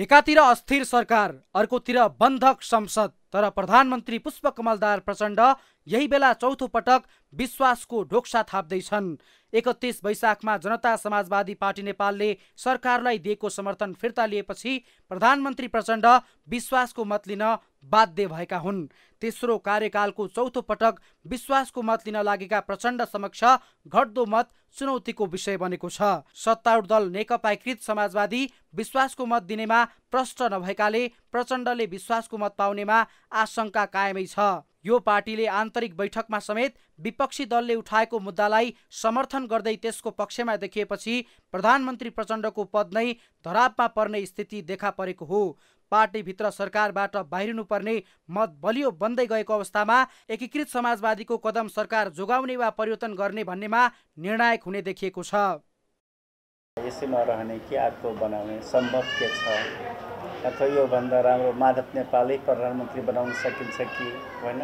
एकातिर अस्थिर सरकार अर्कोतिर बन्धक संसद। तर प्रधानमन्त्री पुष्पकमल दाहाल प्रचण्ड। यही बेला चौथो पटक विश्वासको ढोक्सा थाप्दैछन्। एकतिस वैशाखमा जनता समाजवादी पार्टी नेपालले सरकारलाई दिएको समर्थन फिर्ता लिएपछि प्रधानमन्त्री प्रचण्ड विश्वासको मत लिन बाध्य भएका हुन्। तेस्रो कार्यकालको चौथो पटक विश्वासको मत लिन लागेका प्रचण्ड समक्ष घट्दो मत चुनौतीको विषय बनेको छ। सत्तारूढ दल नेकपा समाजवादी विश्वासको मत दिनेमा प्रष्ट नभएकाले प्रचण्डले विश्वासको मत पाउनेमा आशंका कायमै छ। यो पार्टीले आन्तरिक बैठकमा समेत विपक्षी दलले उठाएको मुद्दालाई समर्थन गर्दै त्यसको पक्षमा देखिएपछि प्रधानमन्त्री प्रचण्डको पद नै धरापमा पर्ने स्थिति देखा परेको हो। पार्टीभित्र सरकारबाट बाहिरिनुपर्ने मत बलियो बन्दै गएको अवस्थामा एकीकृत समाजवादीको कदम सरकार जोगाउने वा परिवर्तन गर्ने भन्नेमा निर्णायक हुने देखिएको छ। यसैमा रहने कि अर्को बनाउने सम्भव के छ? अथवा योभन्दा राम्रो माधव नेपालै प्रधानमन्त्री बनाउन सकिन्छ कि होइन?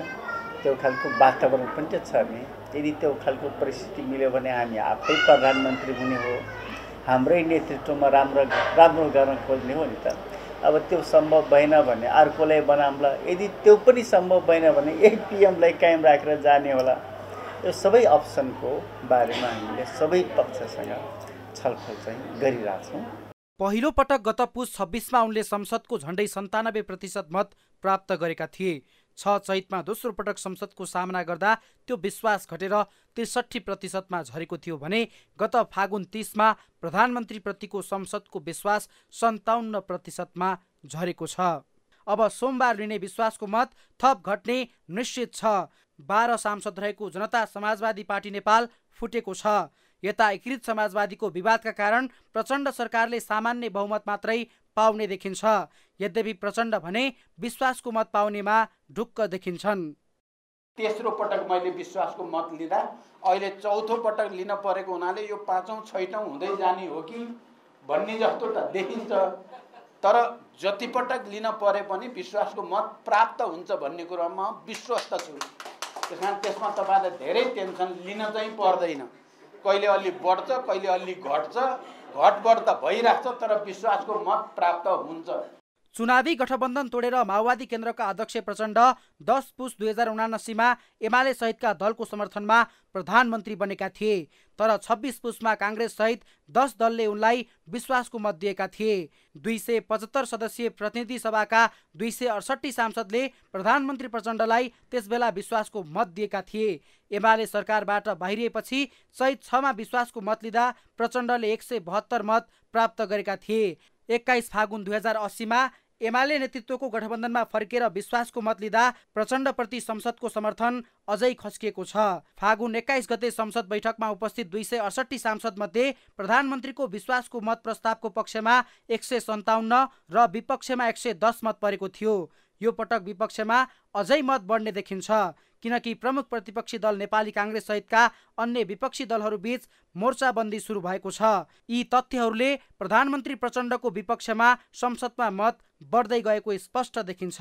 त्यो खालको वातावरण पनि त छ नि। यदि त्यो खालको परिस्थिति मिल्यो भने हामी आफै प्रधानमन्त्री हुने हो। हाम्रै नेतृत्वमा राम्रो राम्रो गर्न खोज्ने हो नि त। अब त्यो सम्भव भएन भने अर्कोलाई बनाउँला यदि त्यो पनि सम्भव भएन भने यही पिएमलाई कायम राखेर जाने होला। यो सबै अप्सनको बारेमा हामीले सबै पक्षसँग छलफल चाहिँ गरिरहेछौँ। पहिलो पटक गत पुस छब्बिसमा उनले संसदको झण्डै सन्तानब्बे प्रतिशत मत प्राप्त गरेका थिए। छ चैतमा दोस्रो पटक संसदको सामना गर्दा त्यो विश्वास घटेर त्रिसठी प्रतिशतमा झरेको थियो भने गत फागुन तिसमा प्रधानमन्त्रीप्रतिको संसदको विश्वास सन्ताउन्न प्रतिशतमा झरेको छ। अब सोमबार लिने विश्वासको मत थप घट्ने निश्चित छ। बाह्र सांसद रहेको जनता समाजवादी पार्टी नेपाल फुटेको छ। यता एकीकृत समाजवादीको विवादका कारण प्रचण्ड सरकारले सामान्य बहुमत मात्रै पाउने देखिन्छ। यद्यपि प्रचण्ड भने विश्वासको मत पाउनेमा ढुक्क देखिन्छन्। तेस्रो पटक मैले विश्वासको मत लिँदा अहिले चौथो पटक लिन परेको हुनाले यो पाँचौँ छैटौँ हुँदै जाने हो कि भन्ने जस्तो त देखिन्छ। तर जति पटक लिन परे पनि विश्वासको मत प्राप्त हुन्छ भन्ने कुरामा विश्वस्त छु। त्यस कारण त्यसमा तपाईँलाई धेरै टेन्सन लिन चाहिँ पर्दैन। कहिले अलि बढ्छ कहिले अलि घट्छ। घटबढ त भइरहेको छ तर विश्वासको मत प्राप्त हुन्छ। चुनावी गठबन्धन तोडेर माओवादी केन्द्रका अध्यक्ष प्रचण्ड दस पुस दुई हजार उनासीमा एमाले सहितका दलको समर्थनमा प्रधानमन्त्री बनेका थिए तर छब्बिस पुसमा काङ्ग्रेस सहित दस दलले उनलाई विश्वासको मत दिएका थिए। दुई सय पचहत्तर सदस्यीय प्रतिनिधि सभाका दुई सय अडसट्ठी सांसदले प्रधानमन्त्री प्रचण्डलाई त्यसबेला विश्वासको मत दिएका थिए। एमाले सरकारबाट बाहिरिएपछि चैत छमा विश्वासको मत लिँदा प्रचण्डले एक सय बहत्तर मत प्राप्त गरेका थिए। एक्काइस फागुन दुई हजार अस्सीमा एमाले नेतृत्वको गठबन्धनमा फर्केर विश्वासको मत लिँदा प्रचण्डप्रति संसदको समर्थन अझै खस्किएको छ। फागुन एक्काइस गते संसद बैठकमा उपस्थित दुई सय अडसट्ठी सांसद मध्ये प्रधानमन्त्रीको विश्वासको मत प्रस्तावको पक्षमा एक सय सन्ताउन्न र विपक्षमा एक सय दस मत परेको थियो। यो पटक विपक्षमा अझै मत बढ्ने देखिन्छ किनकि प्रमुख प्रतिपक्षी दल नेपाली काङ्ग्रेस सहितका अन्य विपक्षी दलहरू बीच मोर्चाबन्दी सुरु भएको छ। यी तथ्यहरूले प्रधानमन्त्री प्रचण्डको विपक्षमा संसदमा मत बढ्दै गएको स्पष्ट देखिन्छ।